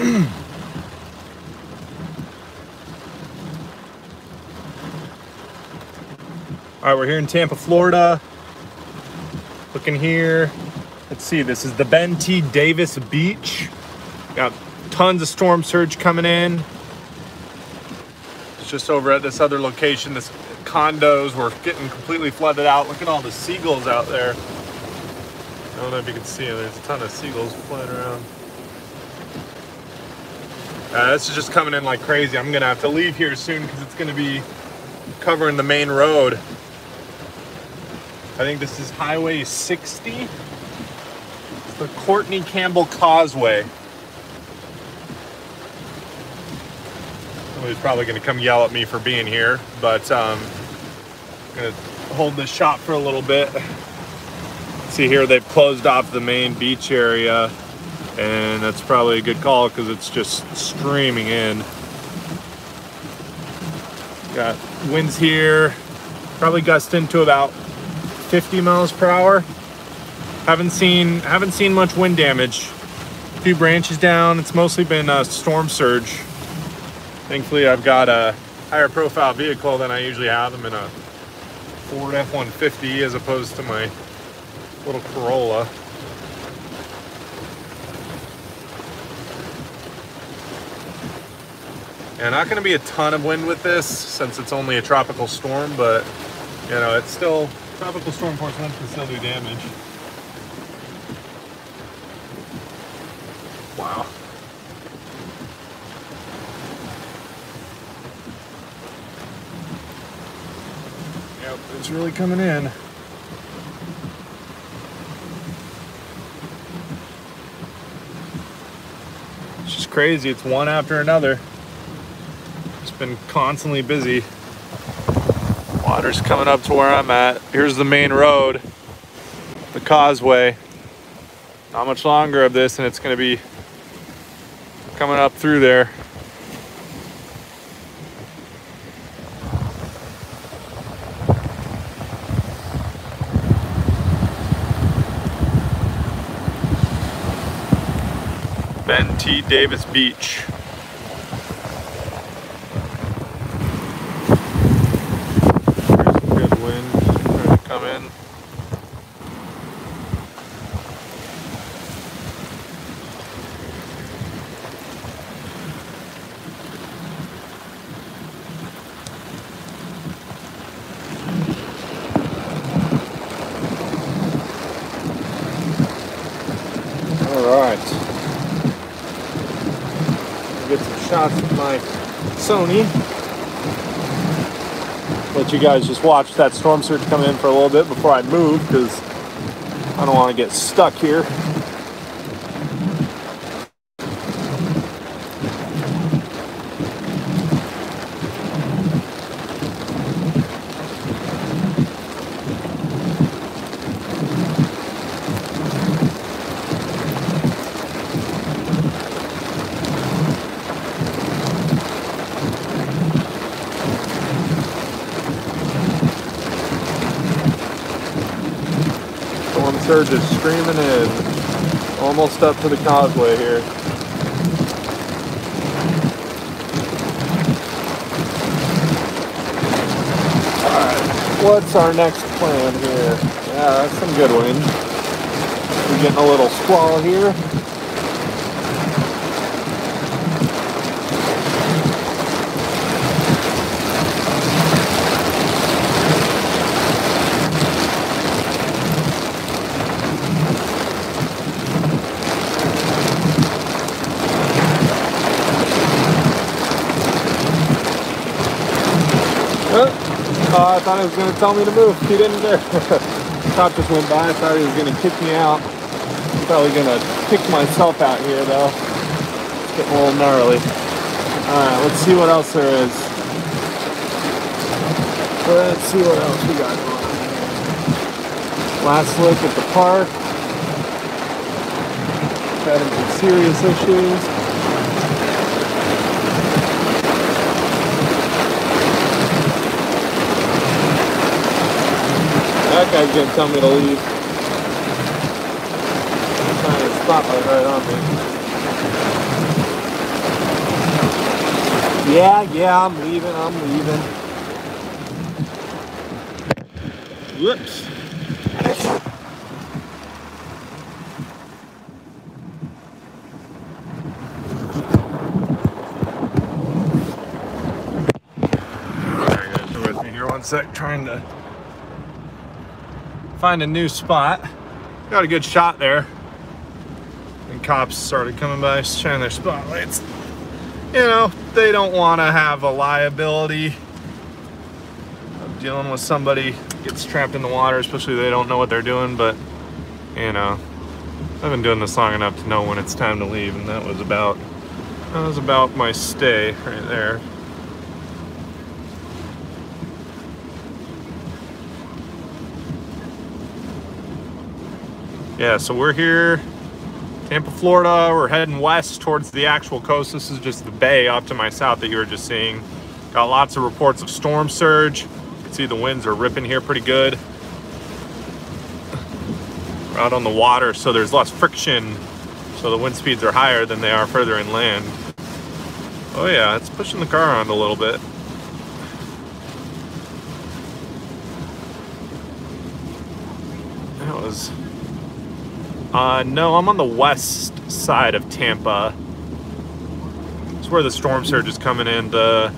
All right, we're here in Tampa, Florida. Looking here. Let's see, this is the Ben T. Davis Beach. Got tons of storm surge coming in. It's just over at this other location. This condos were getting completely flooded out. Look at all the seagulls out there. I don't know if you can see them. There's a ton of seagulls flying around. Uh, this is just coming in like crazy. I'm gonna have to leave here soon because it's gonna be covering the main road. I think this is Highway 60. It's the Courtney Campbell Causeway. Somebody's probably gonna come yell at me for being here, but um, I'm gonna hold this shot for a little bit. See here, they've closed off the main beach area and that's probably a good call because it's just streaming in. Got winds here, probably gusting to about 50 miles per hour. Haven't seen haven't seen much wind damage. A few branches down. It's mostly been a storm surge. Thankfully, I've got a higher profile vehicle than I usually have. I'm in a Ford F-150 as opposed to my little Corolla. And not going to be a ton of wind with this since it's only a tropical storm, but you know, it's still tropical storm force winds can still do damage. Wow. Yep, it's really coming in. It's just crazy. It's one after another been constantly busy. Water's coming up to where I'm at. Here's the main road, the causeway. Not much longer of this and it's gonna be coming up through there. Ben T. Davis Beach. Shots with my Sony. Let you guys just watch that storm surge come in for a little bit before I move because I don't want to get stuck here. Surge is screaming in. Almost up to the causeway here. Alright, what's our next plan here? Yeah, that's some good wind. We're getting a little squall here. Oh, I thought he was going to tell me to move. He didn't dare. Cop just went by. I thought he was going to kick me out. I'm probably going to kick myself out here, though. It's getting a little gnarly. Alright, let's see what else there is. Let's see what else we got going on. Last look at the park. Having some serious issues. That guy's gonna tell me to leave. He's trying to stop right on me. Yeah, yeah, I'm leaving, I'm leaving. Whoops. With me here one sec, trying to find a new spot. Got a good shot there. And cops started coming by, shining their spotlights. You know, they don't want to have a liability of dealing with somebody gets trapped in the water, especially they don't know what they're doing, but you know, I've been doing this long enough to know when it's time to leave, and that was about that was about my stay right there. Yeah, so we're here, Tampa, Florida. We're heading west towards the actual coast. This is just the bay off to my south that you were just seeing. Got lots of reports of storm surge. You can see the winds are ripping here pretty good. We're out on the water, so there's less friction. So the wind speeds are higher than they are further inland. Oh yeah, it's pushing the car around a little bit. That was uh, no, I'm on the west side of Tampa. It's where the storm surge is coming in. The,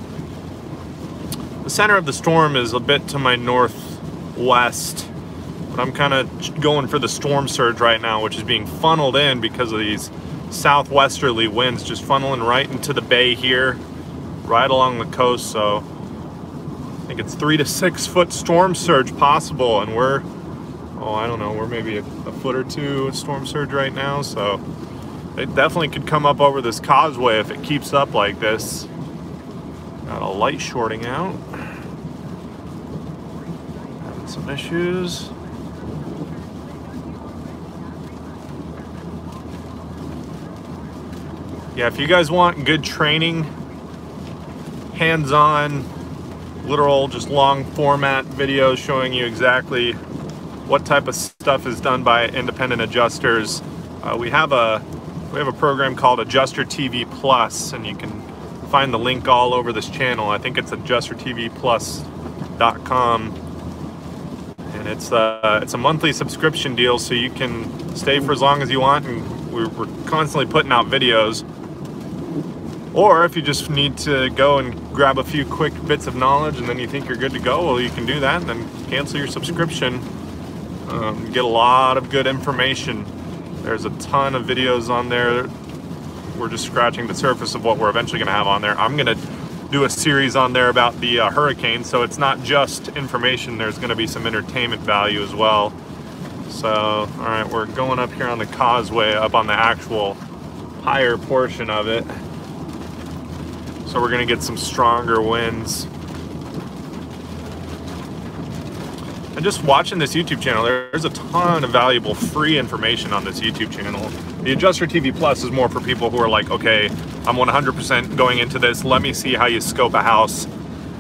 the center of the storm is a bit to my northwest. But I'm kind of going for the storm surge right now, which is being funneled in because of these southwesterly winds just funneling right into the bay here, right along the coast. So I think it's three to six foot storm surge possible, and we're oh, I don't know, we're maybe a, a foot or two storm surge right now. So it definitely could come up over this causeway if it keeps up like this. Got a light shorting out. Having some issues. Yeah, if you guys want good training, hands-on, literal, just long format videos showing you exactly what type of stuff is done by independent adjusters. Uh, we have a we have a program called Adjuster TV Plus, and you can find the link all over this channel. I think it's adjustertvplus.com, and it's a uh, it's a monthly subscription deal, so you can stay for as long as you want, and we're, we're constantly putting out videos. Or if you just need to go and grab a few quick bits of knowledge and then you think you're good to go, well, you can do that and then cancel your subscription um, get a lot of good information. There's a ton of videos on there. We're just scratching the surface of what we're eventually going to have on there. I'm going to do a series on there about the uh, hurricane, so it's not just information. There's going to be some entertainment value as well. So, all right, we're going up here on the causeway, up on the actual higher portion of it. So we're going to get some stronger winds. Just watching this YouTube channel, there's a ton of valuable free information on this YouTube channel. The Adjuster TV Plus is more for people who are like, okay, I'm 100% going into this. Let me see how you scope a house.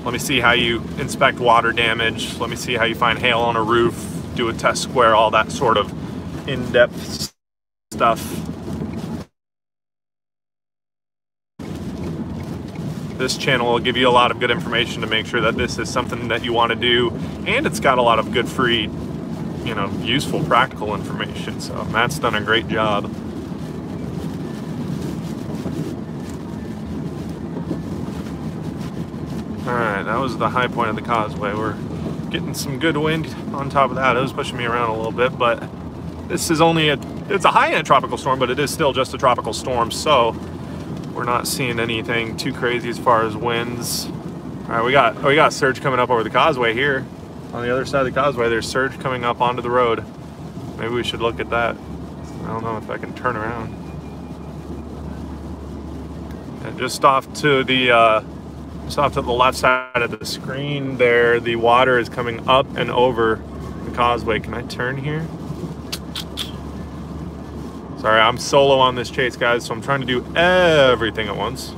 Let me see how you inspect water damage. Let me see how you find hail on a roof, do a test square, all that sort of in-depth stuff. This channel will give you a lot of good information to make sure that this is something that you want to do and it's got a lot of good free you know useful practical information so Matt's done a great job. All right that was the high point of the causeway. We're getting some good wind on top of that. It was pushing me around a little bit but this is only a it's a high-end tropical storm but it is still just a tropical storm so we're not seeing anything too crazy as far as winds. All right, we got we got surge coming up over the causeway here. On the other side of the causeway, there's surge coming up onto the road. Maybe we should look at that. I don't know if I can turn around. And just off to the uh, just off to the left side of the screen there, the water is coming up and over the causeway. Can I turn here? Sorry, I'm solo on this chase, guys, so I'm trying to do everything at once.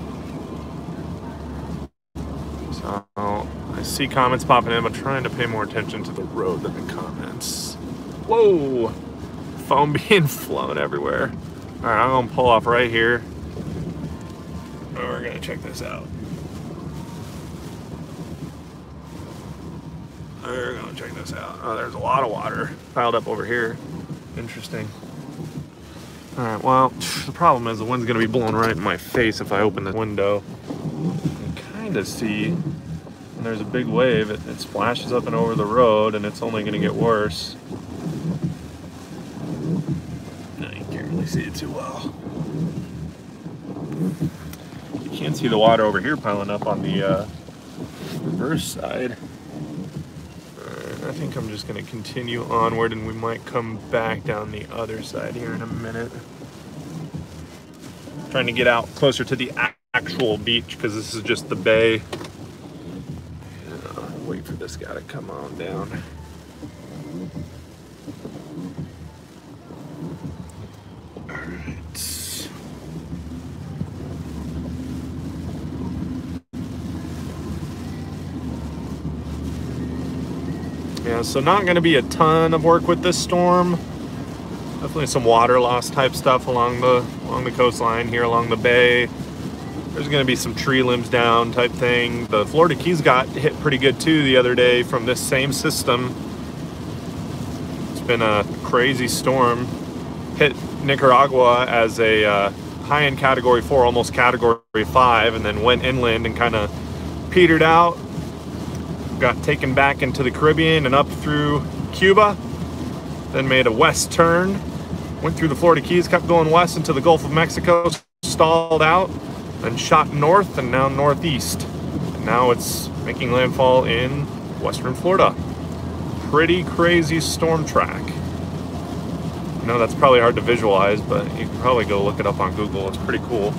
So I see comments popping in, but trying to pay more attention to the road than the comments. Whoa! Foam being flown everywhere. All right, I'm gonna pull off right here. Oh, we're gonna check this out. We're gonna check this out. Oh, there's a lot of water piled up over here. Interesting. All right, well, the problem is the wind's gonna be blowing right in my face if I open the window. You kind of see when there's a big wave, it, it splashes up and over the road and it's only gonna get worse. No, you can't really see it too well. You can't see the water over here piling up on the uh, reverse side. I think I'm just to continue onward and we might come back down the other side here in a minute. Trying to get out closer to the actual beach because this is just the bay. Uh, wait for this guy to come on down. Yeah, so not going to be a ton of work with this storm. Definitely some water loss type stuff along the along the coastline here along the bay. There's going to be some tree limbs down type thing. The Florida Keys got hit pretty good too the other day from this same system. It's been a crazy storm. Hit Nicaragua as a uh, high end category four, almost category five, and then went inland and kind of petered out got taken back into the Caribbean and up through Cuba, then made a west turn, went through the Florida Keys, kept going west into the Gulf of Mexico, stalled out, then shot north and now northeast. And now it's making landfall in western Florida. Pretty crazy storm track. I know that's probably hard to visualize, but you can probably go look it up on Google. It's pretty cool.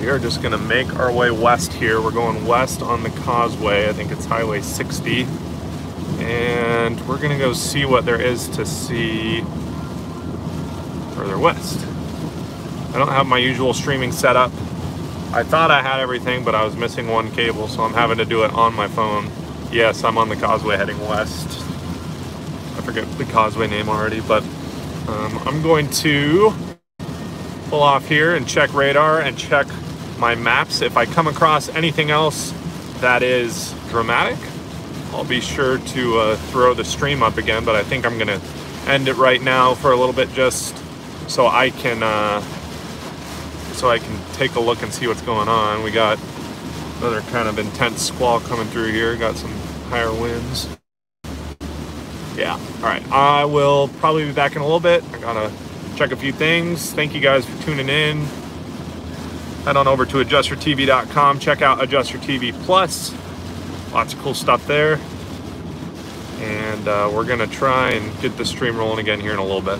We are just gonna make our way west here. We're going west on the causeway. I think it's Highway 60. And we're gonna go see what there is to see further west. I don't have my usual streaming setup. I thought I had everything, but I was missing one cable, so I'm having to do it on my phone. Yes, I'm on the causeway heading west. I forget the causeway name already, but um, I'm going to pull off here and check radar and check my maps. If I come across anything else that is dramatic, I'll be sure to uh, throw the stream up again, but I think I'm gonna end it right now for a little bit just so I can uh, so I can take a look and see what's going on. We got another kind of intense squall coming through here. Got some higher winds. Yeah, all right. I will probably be back in a little bit. I gotta check a few things. Thank you guys for tuning in head on over to adjustertv.com check out adjuster tv plus. Lots of cool stuff there. And uh, we're gonna try and get the stream rolling again here in a little bit